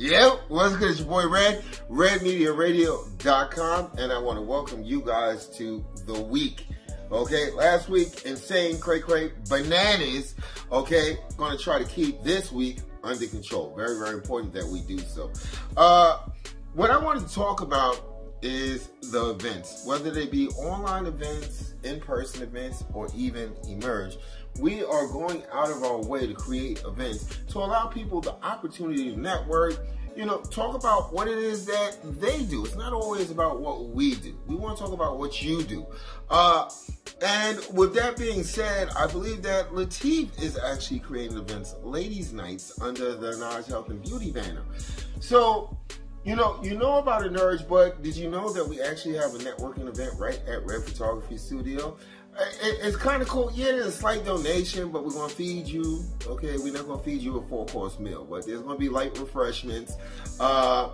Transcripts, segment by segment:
Yep, what's good? It's your boy Red, redmediaradio.com, and I want to welcome you guys to the week. Okay, last week, insane, cray cray, bananas. Okay, gonna try to keep this week under control. Very, very important that we do so. Uh, what I wanted to talk about is the events, whether they be online events, in-person events, or even emerge. We are going out of our way to create events to allow people the opportunity to network, you know, talk about what it is that they do. It's not always about what we do. We want to talk about what you do. Uh, and with that being said, I believe that Latif is actually creating events, ladies' nights, under the Naj Health and Beauty banner. So you know, you know about Emerge, but did you know that we actually have a networking event right at Red Photography Studio? It, it's kind of cool. Yeah, there's a slight donation, but we're going to feed you. Okay, we're not to feed you a four course meal, but there's to be light refreshments. Uh,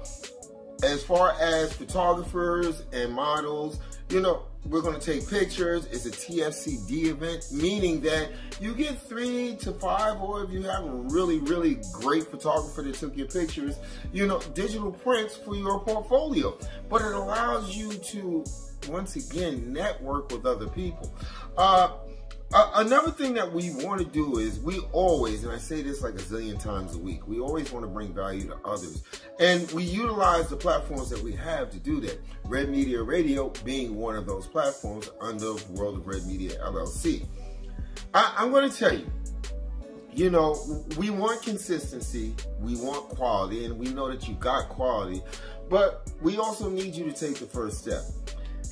as far as photographers and models, you know, we're going to take pictures. It's a TFCD event, meaning that you get three to five, or if you have a really, really great photographer that took your pictures, you know, digital prints for your portfolio. But it allows you to, once again, network with other people. Uh, another thing that we want to do is we always, and I say this like a zillion times a week, we always want to bring value to others. And we utilize the platforms that we have to do that. Red Media Radio being one of those platforms under World of Red Media LLC. I, I'm going to tell you, you know, we want consistency, we want quality, and we know that you got quality, but we also need you to take the first step.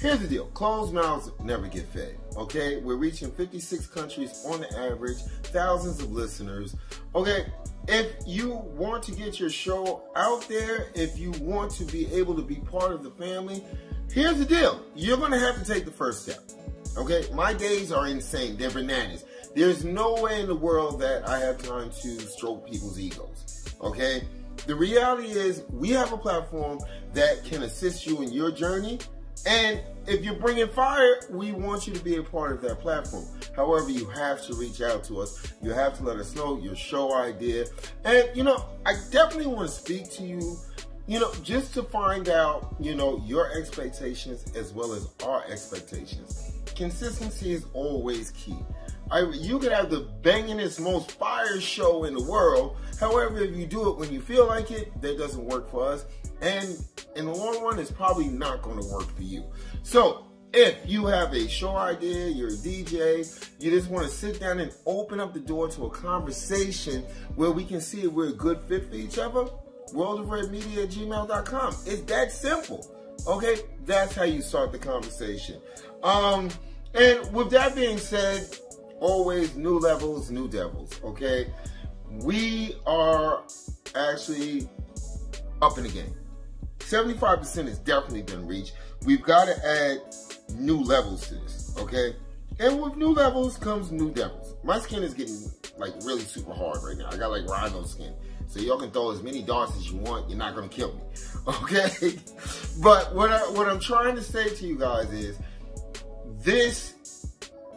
Here's the deal. Closed mouths never get fed. Okay, we're reaching 56 countries on average, thousands of listeners. Okay, if you want to get your show out there, if you want to be able to be part of the family, here's the deal. You're going to have to take the first step. Okay, my days are insane. They're bananas. There's no way in the world that I have time to stroke people's egos. Okay, the reality is we have a platform that can assist you in your journey and if you're bringing fire, we want you to be a part of that platform. However, you have to reach out to us. You have to let us know your show idea. And, you know, I definitely want to speak to you, you know, just to find out, you know, your expectations as well as our expectations. Consistency is always key. I, you could have the bangingest, most fire show in the world. However, if you do it when you feel like it, that doesn't work for us. And in the long run, it's probably not going to work for you. So if you have a show idea, you're a DJ, you just want to sit down and open up the door to a conversation where we can see if we're a good fit for each other, worldofredmedia at gmail.com. It's that simple. Okay? That's how you start the conversation. Um, and with that being said, always new levels, new devils. Okay? We are actually up in the game. 75% has definitely been reached. We've got to add new levels to this, okay? And with new levels comes new devils. My skin is getting like really super hard right now. I got like rhino skin. So y'all can throw as many darts as you want. You're not gonna kill me, okay? but what I, what I'm trying to say to you guys is, this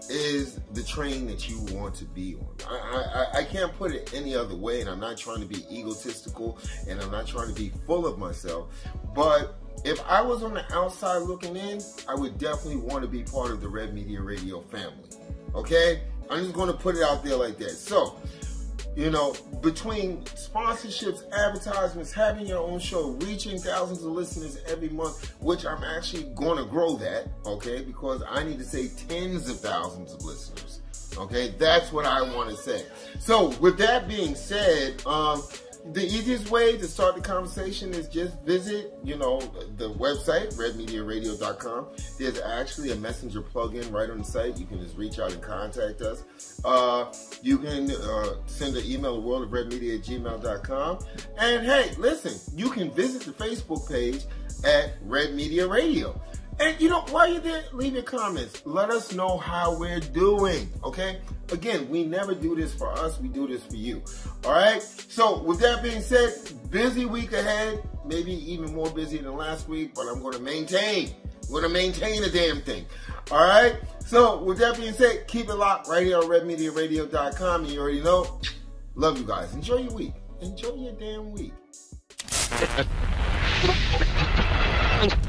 is the train that you want to be on. I, I, I can't put it any other way, and I'm not trying to be egotistical, and I'm not trying to be full of myself. But if I was on the outside looking in, I would definitely want to be part of the Red Media Radio family. Okay? I'm just going to put it out there like that. So, you know, between sponsorships, advertisements, having your own show, reaching thousands of listeners every month, which I'm actually going to grow that, okay, because I need to say tens of thousands of listeners, okay? That's what I want to say. So, with that being said, um, the easiest way to start the conversation is just visit, you know, the website, redmediaradio.com. There's actually a messenger plugin right on the site. You can just reach out and contact us. Uh, you can uh, send an email to worldofredmedia at gmail.com. And hey, listen, you can visit the Facebook page at Red Media Radio. And you know, while you're there, leave your comments. Let us know how we're doing, okay? Again, we never do this for us, we do this for you. All right? So, with that being said, busy week ahead, maybe even more busy than last week, but I'm going to maintain. I'm going to maintain the damn thing. All right? So, with that being said, keep it locked right here on redmediaradio.com. And you already know, love you guys. Enjoy your week. Enjoy your damn week.